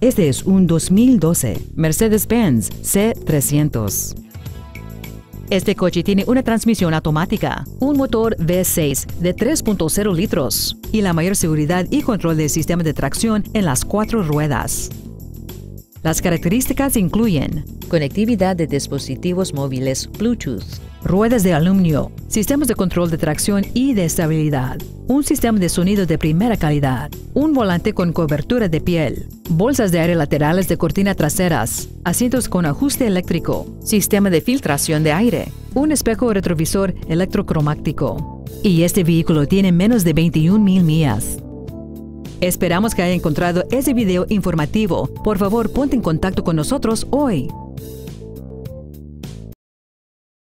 Este es un 2012 Mercedes-Benz C300. Este coche tiene una transmisión automática, un motor V6 de 3.0 litros y la mayor seguridad y control del sistema de tracción en las cuatro ruedas. Las características incluyen conectividad de dispositivos móviles Bluetooth, ruedas de aluminio, sistemas de control de tracción y de estabilidad, un sistema de sonido de primera calidad, un volante con cobertura de piel, bolsas de aire laterales de cortina traseras, asientos con ajuste eléctrico, sistema de filtración de aire, un espejo retrovisor electrocromático. Y este vehículo tiene menos de 21 mil millas. Esperamos que haya encontrado ese video informativo. Por favor, ponte en contacto con nosotros hoy.